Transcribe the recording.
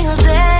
single day